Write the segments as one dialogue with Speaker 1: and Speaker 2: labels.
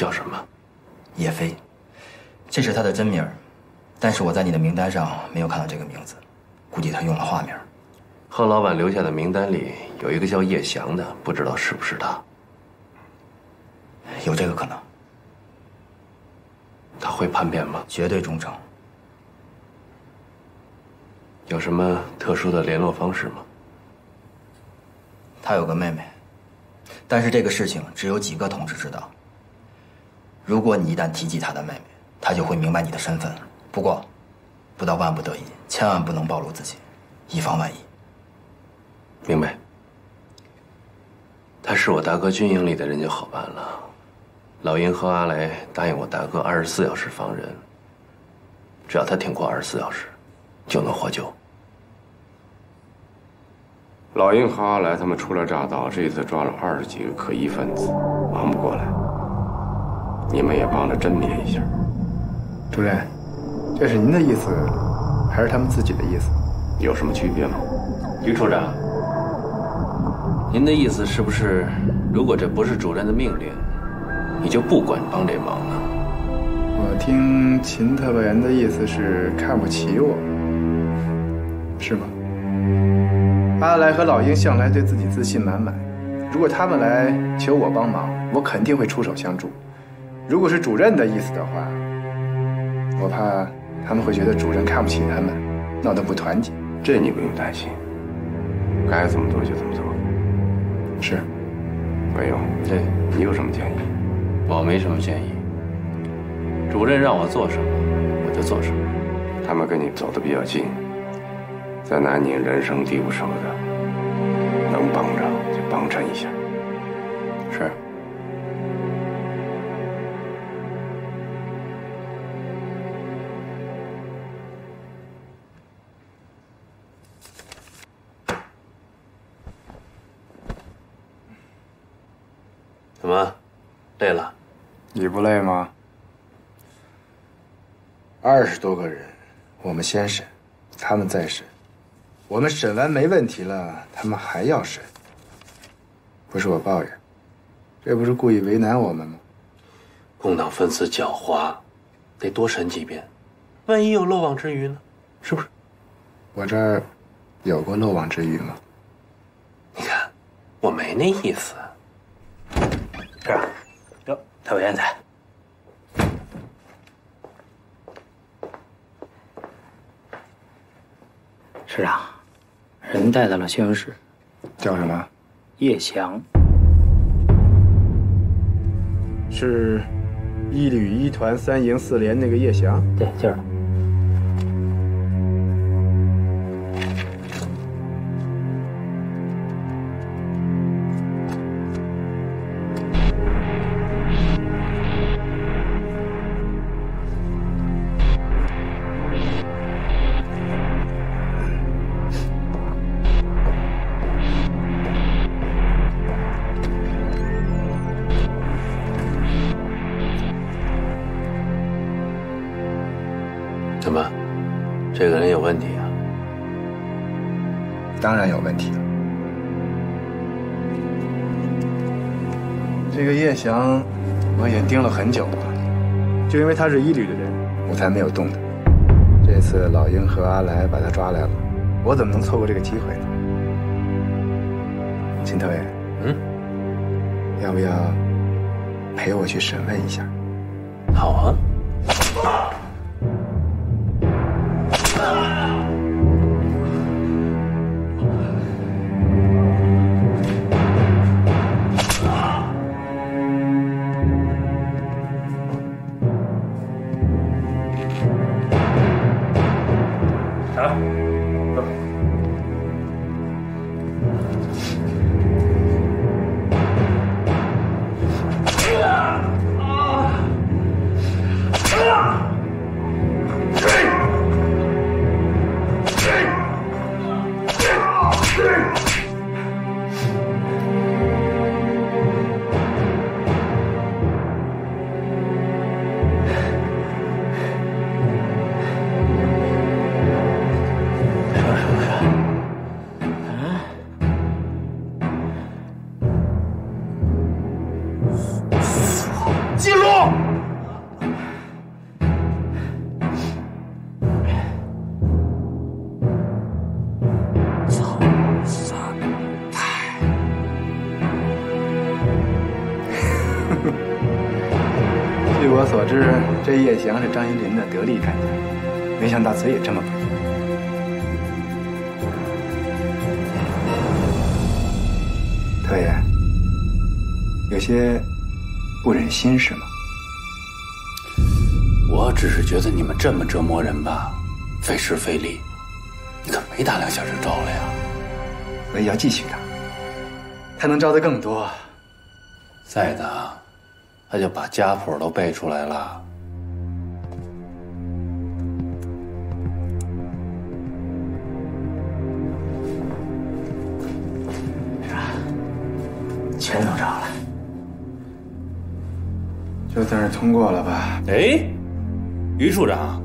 Speaker 1: 叫什么？
Speaker 2: 叶飞，这是他的真名，但是我在你的名单上没有看到这个名字，估计他用了化名。
Speaker 1: 贺老板留下的名单里有一个叫叶翔的，不知道是不是他？
Speaker 2: 有这个可能。
Speaker 1: 他会叛变吗？
Speaker 2: 绝对忠诚。
Speaker 1: 有什么特殊的联络方式吗？
Speaker 2: 他有个妹妹，但是这个事情只有几个同志知道。如果你一旦提及他的妹妹，他就会明白你的身份。不过，不到万不得已，千万不能暴露自己，以防万一。
Speaker 1: 明白。他是我大哥军营里的人就好办了。老鹰和阿雷答应我大哥二十四小时放人，只要他挺过二十四小时，就能获救。
Speaker 3: 老鹰和阿来他们初来乍到，这一次抓了二十几个可疑分子，忙不过来。你们也帮着甄别一下。
Speaker 4: 主任，这是您的意思，还是他们自己的意思？
Speaker 3: 有什么区别吗？
Speaker 1: 于处长，您的意思是不是，如果这不是主任的命令？你就不管帮这忙了？
Speaker 4: 我听秦特派员的意思是看不起我，是吗？阿来和老鹰向来对自己自信满满，如果他们来求我帮忙，我肯定会出手相助。如果是主任的意思的话，我怕他们会觉得主任看不起他们，闹得不团结。
Speaker 3: 这你不用担心，该怎么做就怎么做。
Speaker 4: 是，
Speaker 3: 魏勇，
Speaker 1: 对
Speaker 3: 你有什么建议？
Speaker 1: 我没什么建议，主任让我做什么，我就做什么。
Speaker 3: 他们跟你走的比较近，在南宁人生地不熟的，能帮着就帮衬一下。
Speaker 1: 累了？
Speaker 4: 你不累吗？二十多个人，我们先审，他们再审。我们审完没问题了，他们还要审。不是我抱怨，这不是故意为难我们吗？
Speaker 1: 共党分子狡猾，得多审几遍，万一有漏网之鱼呢？是不是？
Speaker 4: 我这儿有过漏网之鱼吗？
Speaker 1: 你看，我没那意思。
Speaker 5: 是。他有烟彩。师长，人带到了宣室。
Speaker 4: 叫什么？
Speaker 5: 叶翔。
Speaker 4: 是一旅一团三营四连那个叶翔？
Speaker 5: 对，就是他。
Speaker 4: 就因为他是一旅的人，我才没有动他。这次老鹰和阿来把他抓来了，我怎么能错过这个机会呢？秦特委，
Speaker 1: 嗯，
Speaker 4: 要不要陪我去审问一下？
Speaker 1: 好啊。
Speaker 4: 知，这叶翔是张一林的得力干将，没想到嘴也这么笨。特爷，有些不忍心是吗？
Speaker 6: 我只是觉得你们这么折磨人吧，费时费力，你可没打两下就招了呀。
Speaker 4: 所以要继续打，他能招的更多。
Speaker 6: 再打，他就把家谱都背出来了。
Speaker 2: 全都招了，
Speaker 4: 就算是通过了吧。
Speaker 6: 哎，于处长，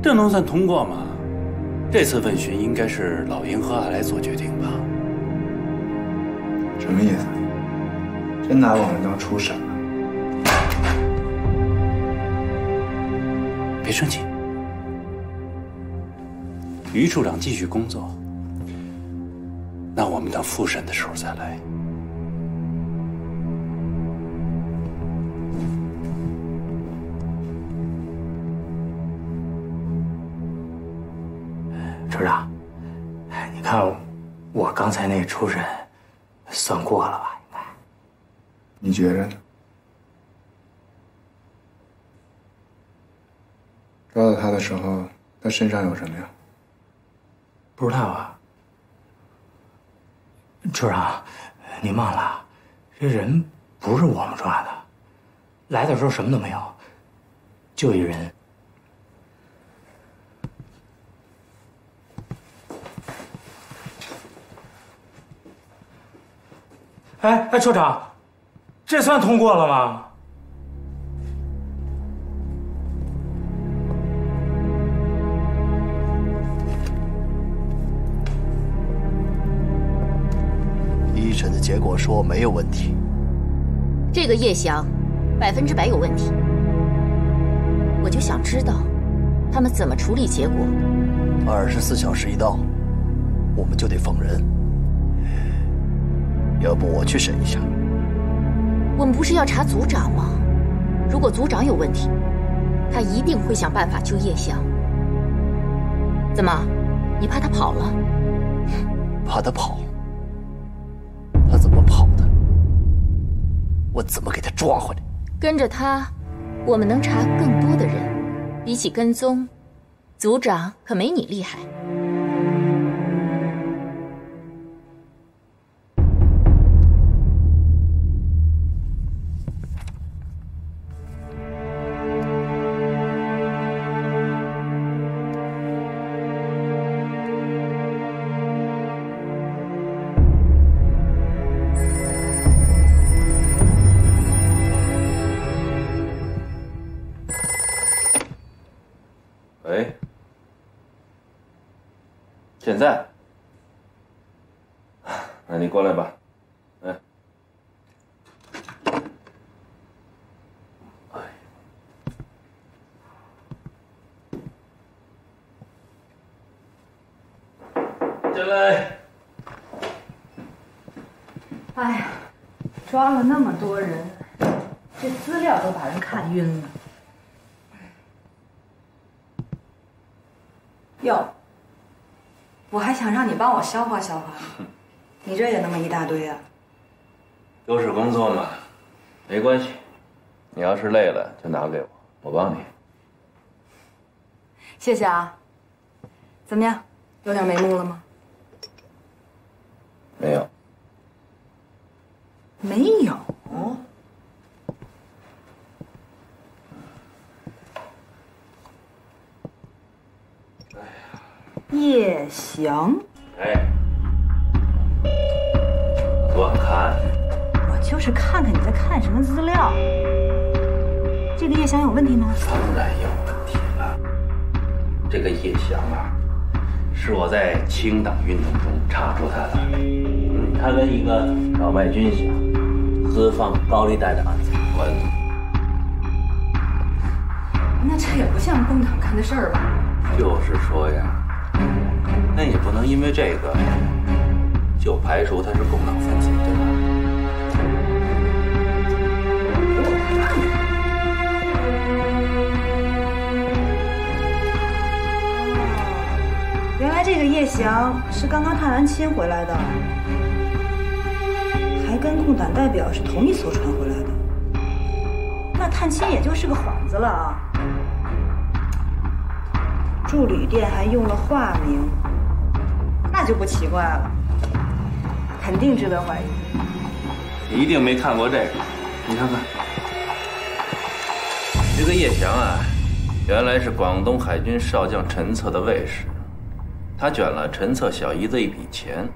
Speaker 6: 这能算通过吗？这次问询应该是老鹰和阿来做决定吧？
Speaker 4: 什么意思？真拿我们当初审了？
Speaker 6: 别生气，于处长继续工作。那我们等复审的时候再来。
Speaker 2: 处长，哎，你看我刚才那初审算过了吧？
Speaker 4: 你觉着呢？抓到他的时候，他身上有什么呀？
Speaker 2: 不知道啊。处长，您忘了，这人不是我们抓的，来的时候什么都没有，就一人。哎哎，处长，这算通过了吗？
Speaker 7: 一审的结果说没有问题，
Speaker 8: 这个叶翔，百分之百有问题。我就想知道，他们怎么处理结果？
Speaker 7: 二十四小时一到，我们就得放人。要不我去审一下？
Speaker 8: 我们不是要查组长吗？如果组长有问题，他一定会想办法救叶翔。怎么，你怕他跑了？
Speaker 7: 怕他跑？他怎么跑的？我怎么给他抓回来？
Speaker 8: 跟着他，我们能查更多的人。比起跟踪，组长可没你厉害。
Speaker 1: 过来吧。哎，进来。
Speaker 9: 哎呀，抓了那么多人，这资料都把人看晕了。哟，我还想让你帮我消化消化呢，你这也那么一大堆啊？
Speaker 1: 都是工作嘛，没关系。你要是累了，就拿给我，我帮你。
Speaker 9: 谢谢啊。怎么样，有点眉目了吗？
Speaker 1: 没有。
Speaker 9: 没有。哎呀叶翔，
Speaker 1: 哎，多看。
Speaker 9: 我就是看看你在看什么资料。这个叶翔有问题吗？
Speaker 1: 当然有问题了。这个叶翔啊，是我在清党运动中查出他的。嗯，他跟一个倒卖军饷、私放高利贷的案子有关。
Speaker 9: 那这也不像共党干的事儿吧？
Speaker 1: 就是说呀，那也不能因为这个就排除他是共党分子对吧？
Speaker 9: 原来这个叶翔是刚刚探完亲回来的还跟共党代表是同一艘船回来的。那探亲也就是个幌子了啊。住旅店还用了化名那就不奇怪了。肯定值得怀疑。
Speaker 1: 你一定没看过这个，你看看，这个叶翔啊，原来是广东海军少将陈策的卫士，他卷了陈策小姨子一笔钱，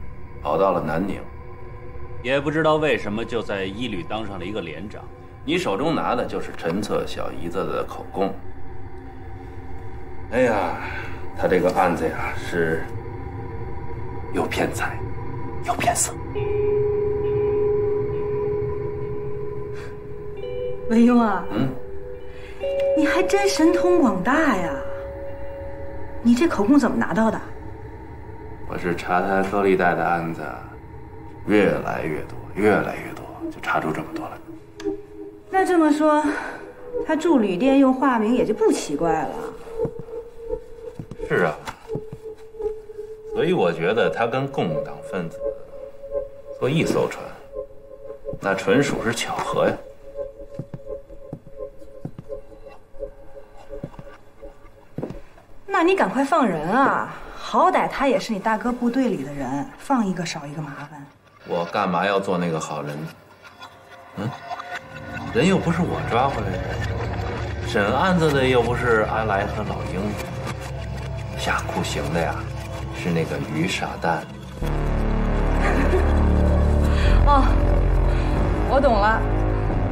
Speaker 1: 跑到了南宁，也不知道为什么就在一旅当上了一个连长。你手中拿的就是陈策小姨子的口供。哎呀，他这个案子呀是有骗财，有骗色。
Speaker 9: 文庸啊，
Speaker 1: 嗯，
Speaker 9: 你还真神通广大呀！你这口供怎么拿到的？
Speaker 1: 我是查他高利贷的案子，越来越多，越来越多，就查出这么多来。
Speaker 9: 那这么说，他住旅店用化名也就不奇怪了。
Speaker 1: 是啊，所以我觉得他跟共党分子坐一艘船，那纯属是巧合呀。
Speaker 9: 那你赶快放人啊！好歹他也是你大哥部队里的人，放一个少一个麻烦。
Speaker 1: 我干嘛要做那个好人？嗯，人又不是我抓回来的，审案子的又不是阿来和老鹰，下酷刑的呀，是那个于傻蛋。
Speaker 9: 哦，我懂了，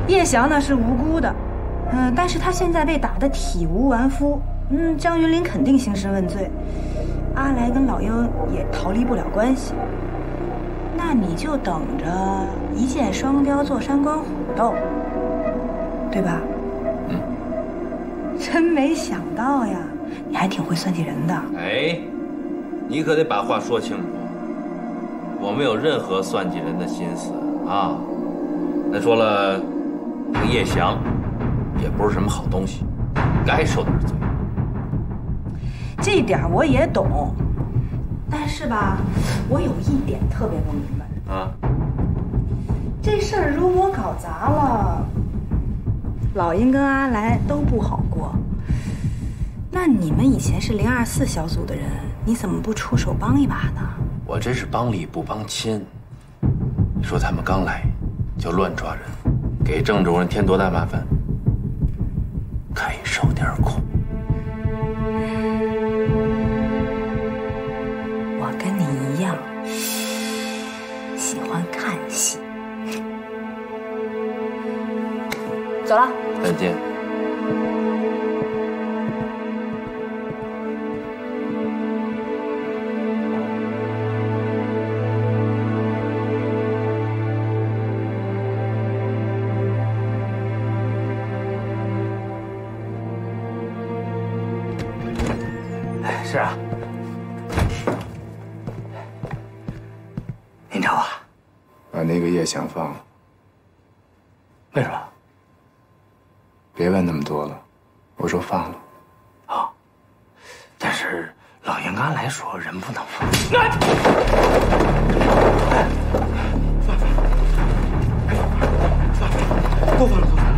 Speaker 9: 叶翔呢是无辜的，嗯，但是他现在被打得体无完肤，嗯，江云林肯定兴师问罪，阿来跟老鹰也逃离不了关系，那你就等着一箭双雕坐山观虎斗，对吧？
Speaker 1: 嗯，
Speaker 9: 真没想到呀，你还挺会算计人的。
Speaker 1: 哎，你可得把话说清楚。我没有任何算计人的心思啊！再说了，那个叶翔也不是什么好东西，该受点罪。
Speaker 9: 这点我也懂，但是吧，我有一点特别不明白
Speaker 1: 啊。
Speaker 9: 这事儿如果搞砸了，老鹰跟阿来都不好过。那你们以前是零二四小组的人，你怎么不出手帮一把呢？
Speaker 1: 我这是帮理不帮亲。你说他们刚来就乱抓人，给郑主任添多大麻烦？该受点苦。
Speaker 9: 我跟你一样，喜欢看戏。走了，
Speaker 1: 再见。
Speaker 4: 把那个叶翔放了。
Speaker 2: 为什么？
Speaker 4: 别问那么多了，我说放了。
Speaker 2: 哦，但是老严刚来说人不能放。哎放，放放，都放了，都放了。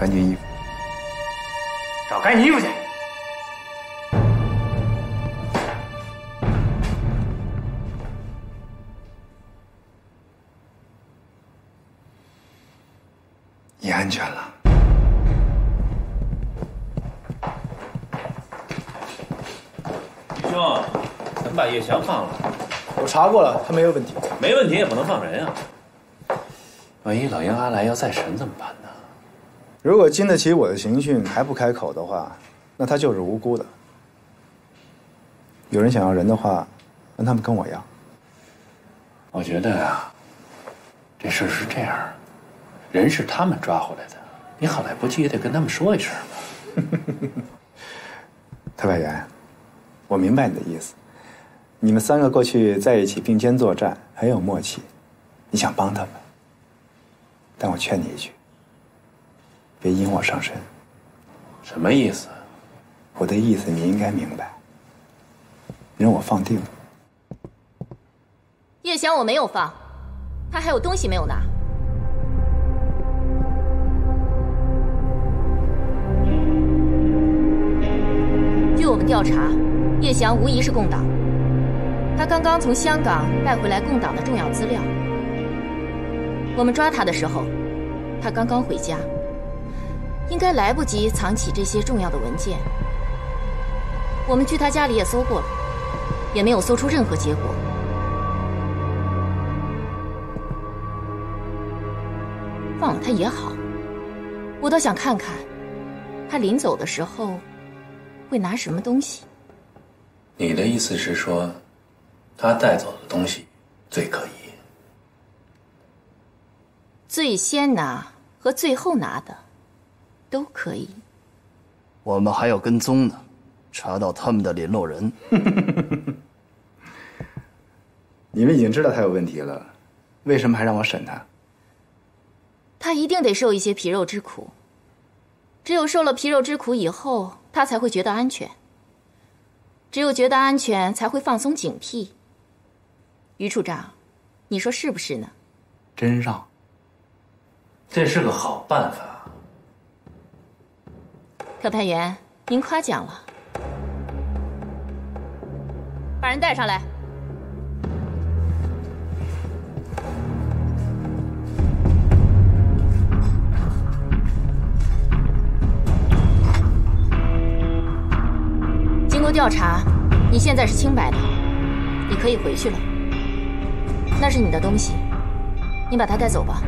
Speaker 4: 干净衣服。
Speaker 2: 找干净衣服去。
Speaker 4: 你安全了。
Speaker 1: 兄，咱们把叶翔放了。
Speaker 4: 我查过了，他没有问题。
Speaker 1: 没问题也不能放人啊。万一老鹰阿来要再审怎么办呢？
Speaker 4: 如果经得起我的刑讯还不开口的话，那他就是无辜的。有人想要人的话，让他们跟我要。
Speaker 1: 我觉得啊，这事是这样，人是他们抓回来的，你好赖不济也得跟他们说一声吧。
Speaker 4: 特派员，我明白你的意思。你们三个过去在一起并肩作战，很有默契。你想帮他们，但我劝你一句，别引我上身。
Speaker 1: 什么意思？
Speaker 4: 我的意思你应该明白。让我放定了。
Speaker 8: 叶翔我没有放，他还有东西没有拿。据我们调查，叶翔无疑是共党。他刚刚从香港带回来共党的重要资料。我们抓他的时候，他刚刚回家，应该来不及藏起这些重要的文件。我们去他家里也搜过了，也没有搜出任何结果。放了他也好，我倒想看看，他临走的时候会拿什么东西。
Speaker 1: 你的意思是说，他带走的东西最可疑？
Speaker 8: 最先拿和最后拿的都可以。
Speaker 7: 我们还要跟踪呢，查到他们的联络人。
Speaker 4: 你们已经知道他有问题了，为什么还让我审他？
Speaker 8: 他一定得受一些皮肉之苦。只有受了皮肉之苦以后，他才会觉得安全。只有觉得安全，才会放松警惕。于处长，你说是不是呢？
Speaker 4: 真让。
Speaker 1: 这是个好办法。
Speaker 8: 特派员，您夸奖了。把人带上来。经过调查，你现在是清白的，你可以回去了。那是你的东西，你把它带走吧。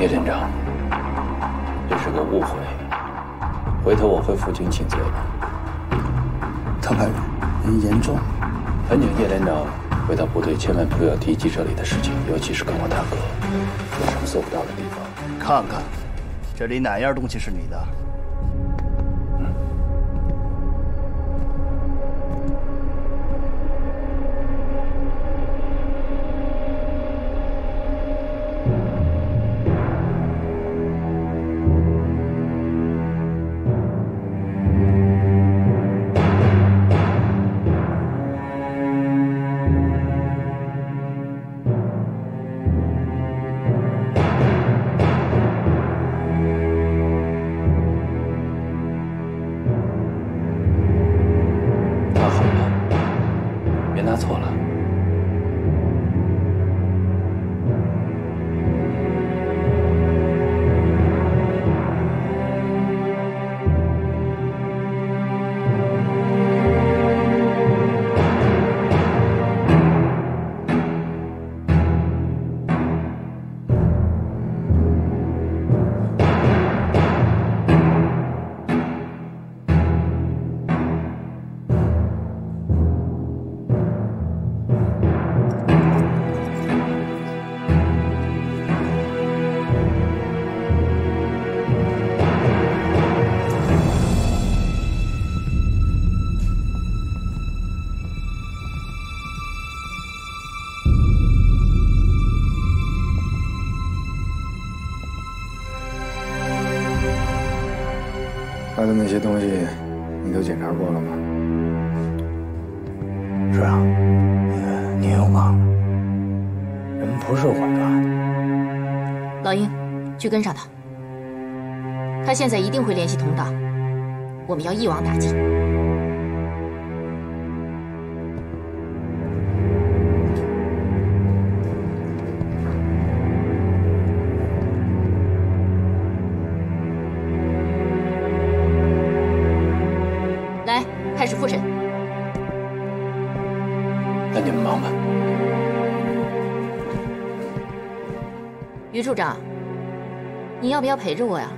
Speaker 1: 叶连长，这是个误会，回头我会负荆请罪的。
Speaker 7: 特派员，您言重。
Speaker 1: 恳请叶连长回到部队，千万不要提及这里的事情，尤其是跟我大哥有什么做不到的地方。
Speaker 7: 看看，这里哪样东西是你的？
Speaker 4: 的那些东西，你都检查过了吗？
Speaker 5: 是啊，您您又忘了，人不是我抓的。
Speaker 8: 老鹰，去跟上他。他现在一定会联系同党，我们要一网打尽。于处长，你要不要陪着我呀？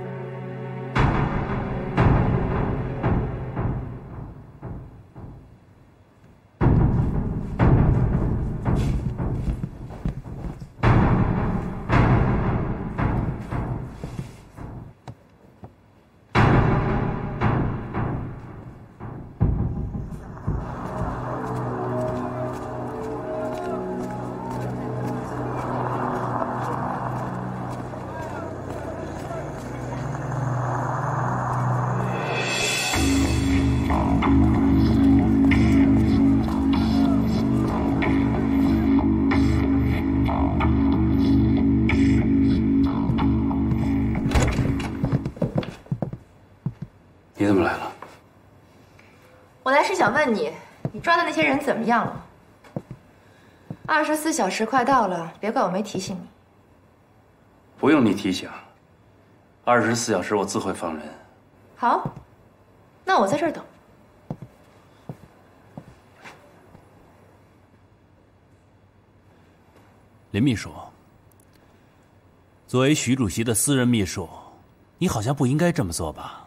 Speaker 1: 么
Speaker 10: 样了？二十四小时快到了，别怪我没提醒你。
Speaker 1: 不用你提醒，二十四小时我自会放人。
Speaker 10: 好，那我在这儿等。
Speaker 11: 林秘书，作为徐主席的私人秘书，你好像不应该这么做吧？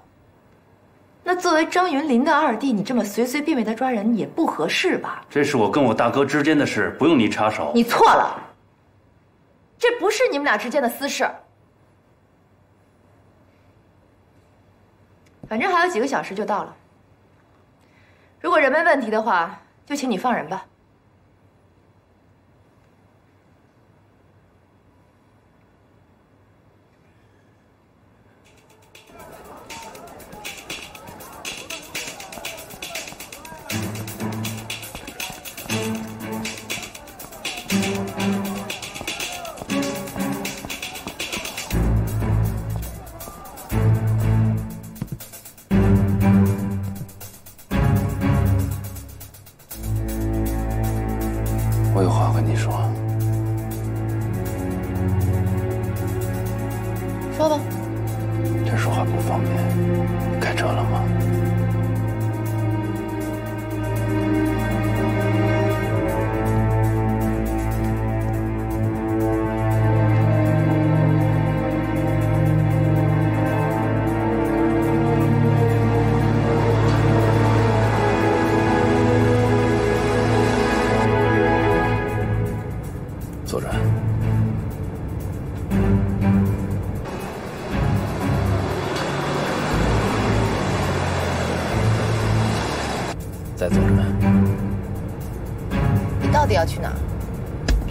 Speaker 10: 那作为张云林的二弟，你这么随随便便的抓人也不合适吧？
Speaker 1: 这是我跟我大哥之间的事，不用你插手。
Speaker 10: 你错了，这不是你们俩之间的私事。反正还有几个小时就到了，如果人没问题的话，就请你放人吧。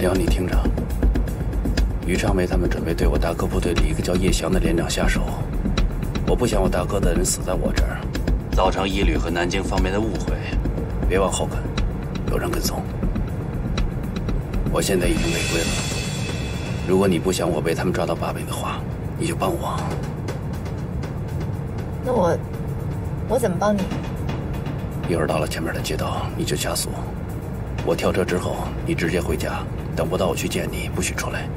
Speaker 1: 辽你听着，于长梅他们准备对我大哥部队里一个叫叶翔的连长下手，我不想我大哥的人死在我这儿，造成一旅和南京方面的误会。别往后看，有人跟踪。我现在已经违规了，如果你不想我被他们抓到把柄的话，你就帮我。
Speaker 10: 那我，我怎么帮你？
Speaker 1: 一会儿到了前面的街道，你就加速。我跳车之后，你直接回家，等不到我去见你，不许出来。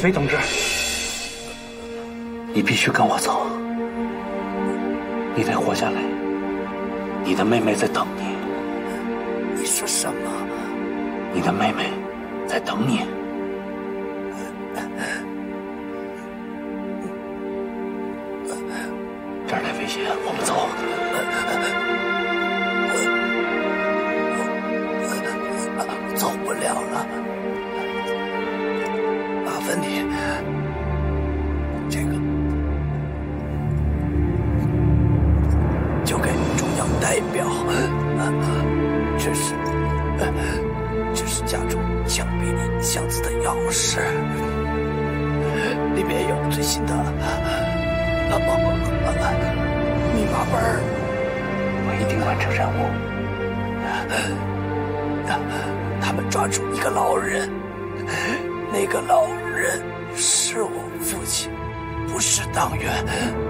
Speaker 5: 叶飞同志，
Speaker 7: 麻烦你，这个交给中央代表。这是，这是家中枪毙你箱子的钥匙，里面有最新的密码本
Speaker 6: 我一定完成任务。
Speaker 7: 他们抓住一个老人，那个老人人是我父亲，不是党员。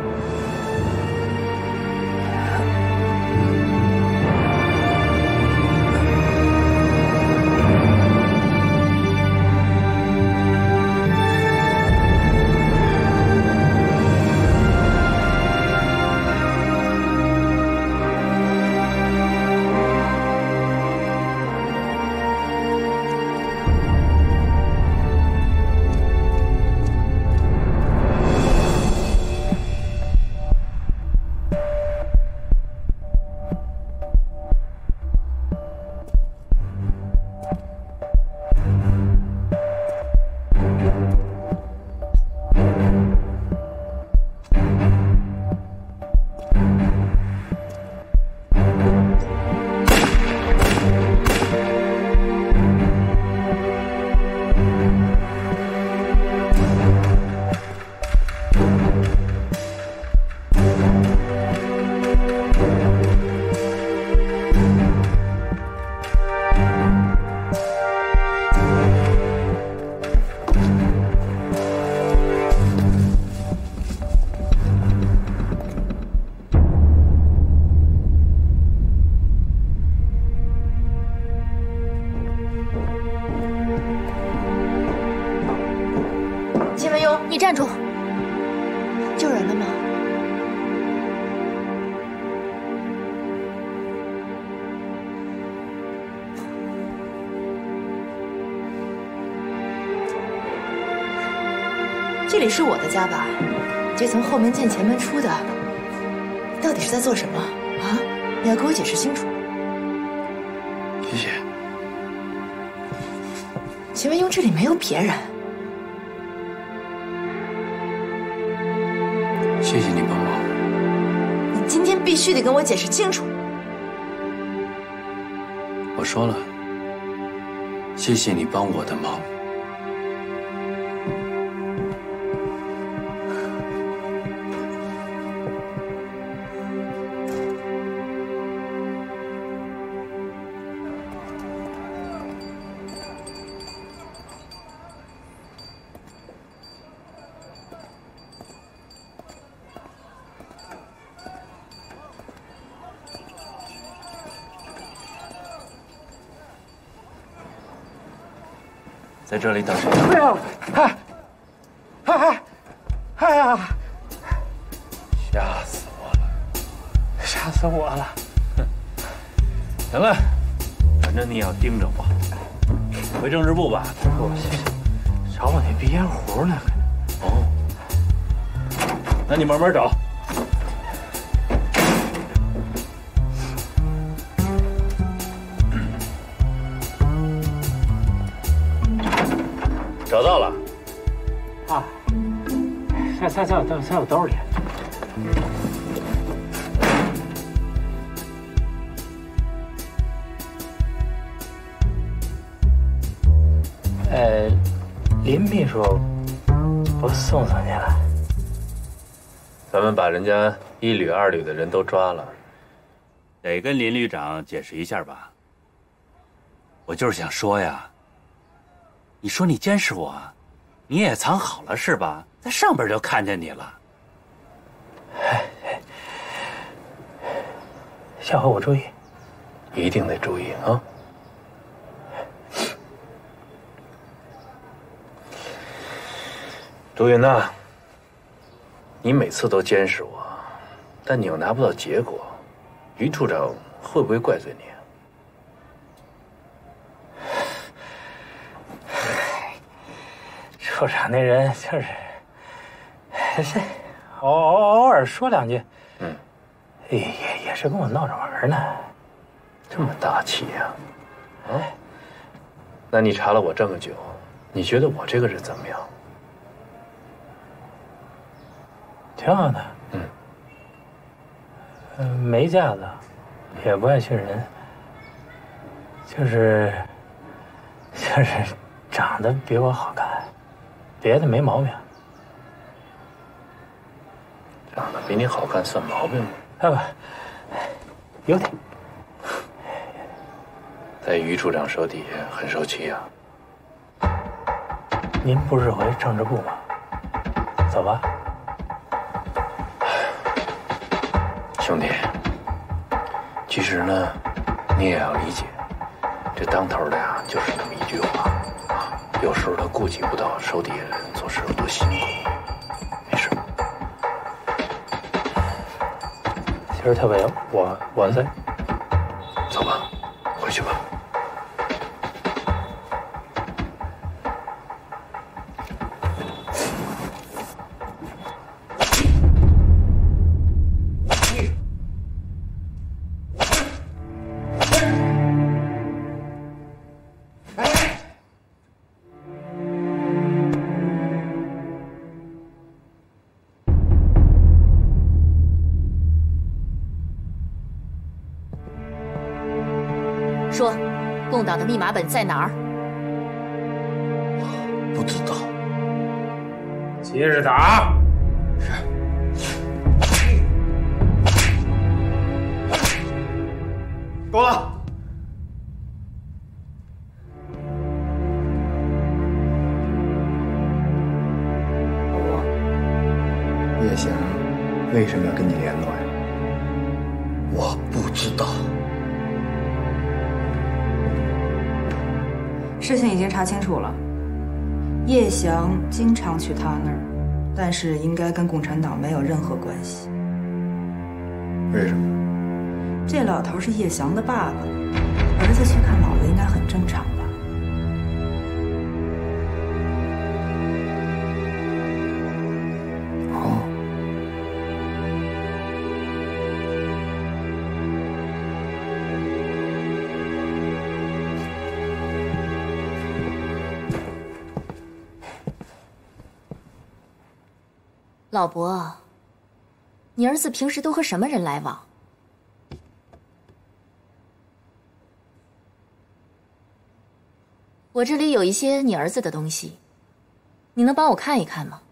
Speaker 10: 家吧？这从后门进前门出的，到底是在做什么啊？你要给我解释清楚。
Speaker 4: 谢谢。
Speaker 10: 秦文雍，这里没有别人。
Speaker 6: 谢谢你帮忙。
Speaker 10: 你今天必须得跟我解释清楚。
Speaker 6: 我说了，谢谢你帮我的忙。这里等谁？
Speaker 5: 不要！哎，哎哎，哎呀！
Speaker 1: 吓死我了！
Speaker 5: 吓死我了！
Speaker 1: 哼行了，反正你也要盯着我。回政治部吧。
Speaker 5: 我找我那鼻烟壶呢。
Speaker 1: 哦，那你慢慢。找
Speaker 5: 林秘书不送送去了？
Speaker 1: 咱们把人家一旅、二旅的人都抓了，
Speaker 12: 得跟林旅长解释一下吧。我就是想说呀，你说你监视我，你也藏好了是吧？在上边就看见你了。
Speaker 5: 下回我注意，一定得注意啊！
Speaker 1: 杜云呐，你每次都监视我，但你又拿不到结果，于处长会不会怪罪你？
Speaker 5: 处长那人就是，是偶偶偶尔说两句，
Speaker 1: 嗯，
Speaker 5: 也也也是跟我闹着玩呢。
Speaker 1: 这么大气呀、啊？那你查了我这么久，你觉得我这个人怎么样？
Speaker 5: 挺好的，
Speaker 1: 嗯，
Speaker 5: 嗯，没架子，也不爱训人，就是就是长得比我好看，别的没毛病。
Speaker 1: 长得比你好看算毛病吗？
Speaker 5: 啊不，有点。
Speaker 1: 在于处长手底下很受气啊。
Speaker 5: 您不是回政治部吗？走吧。
Speaker 1: 兄弟，其实呢，你也要理解，这当头的呀，就是那么一句话啊。有时候他顾及不到手底下人做事有多辛苦。没事。
Speaker 5: 其实特别我我在。
Speaker 8: 说，共党的密码本在哪儿？
Speaker 2: 不知道。
Speaker 5: 接着打。
Speaker 4: 够了。老伯，叶翔为什么要跟你联络
Speaker 9: 事情已经查清楚了，叶翔经常去他那儿，但是应该跟共产党没有任何关系。
Speaker 4: 为什么？
Speaker 9: 这老头是叶翔的爸爸，儿子去看姥姥应该很正常
Speaker 8: 老伯，你儿子平时都和什么人来往？我这里有一些你儿子的东西，你能帮我看一看吗？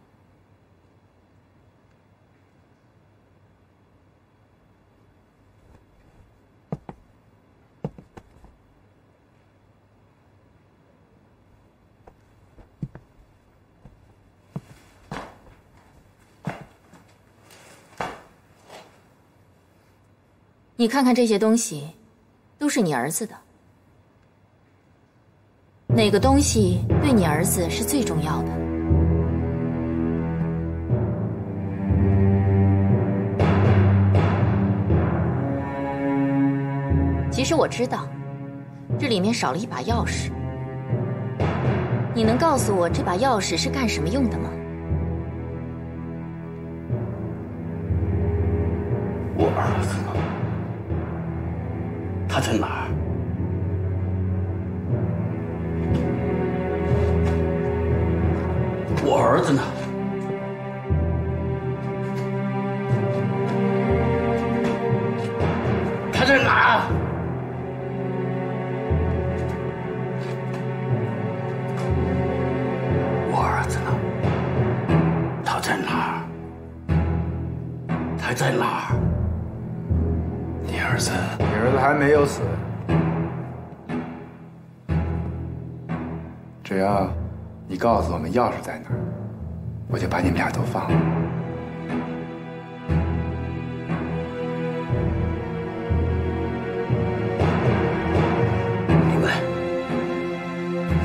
Speaker 8: 你看看这些东西，都是你儿子的。哪个东西对你儿子是最重要的？其实我知道，这里面少了一把钥匙。你能告诉我这把钥匙是干什么用的吗？
Speaker 2: 我儿子？他在哪儿？我儿子呢？他在哪儿？我儿子呢？他在哪儿？他在哪儿？
Speaker 1: 你儿子？
Speaker 4: 你儿子还没有死，只要你告诉我们钥匙在哪儿，我就把你们俩都放了。
Speaker 2: 你们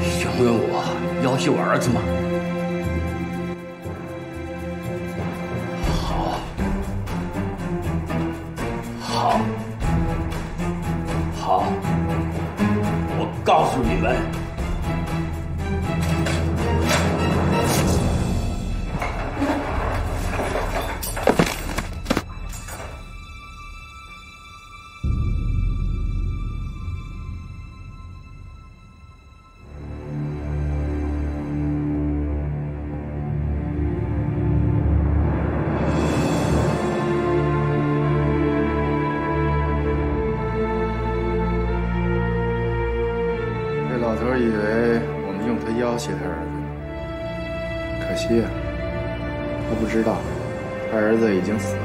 Speaker 2: 想问我要挟我儿子吗？
Speaker 4: 可惜啊，他不知道，他儿子已经死了。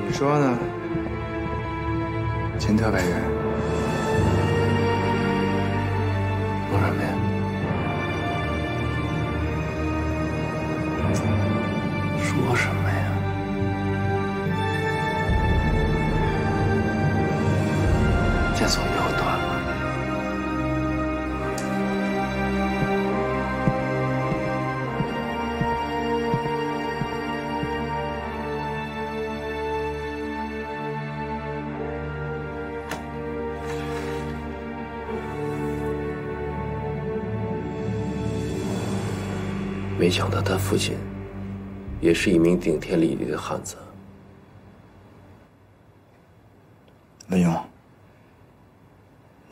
Speaker 4: 你说呢，秦特派员？
Speaker 1: 没想到他父亲也是一名顶天立地的汉子。
Speaker 2: 文勇，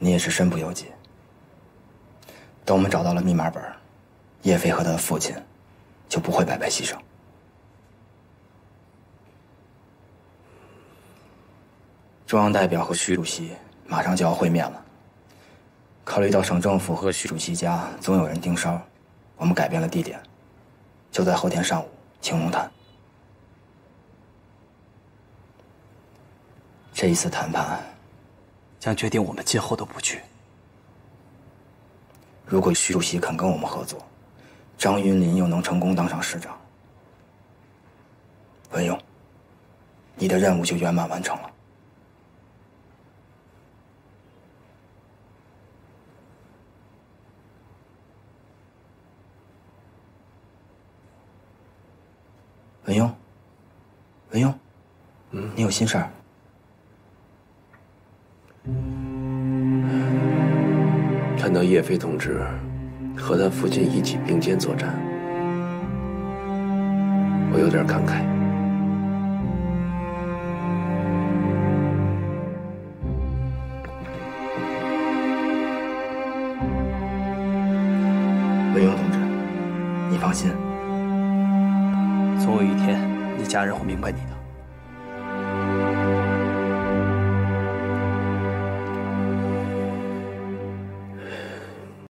Speaker 2: 你也是身不由己。等我们找到了密码本，叶飞和他的父亲就不会白白牺牲。中央代表和徐主席马上就要会面了。考虑到省政府和徐主席家总有人盯梢，我们改变了地点，就在后天上午青龙潭。这一次谈判
Speaker 7: 将决定我们今后的布局。
Speaker 2: 如果徐主席肯跟我们合作，张云林又能成功当上市长，文勇，你的任务就圆满完成了。文庸，文庸，嗯，你有心事儿？
Speaker 1: 看到叶飞同志和他父亲一起并肩作战，我有点感慨。
Speaker 2: 文勇同志，你放心，
Speaker 7: 总有一天，你家人会明白你的。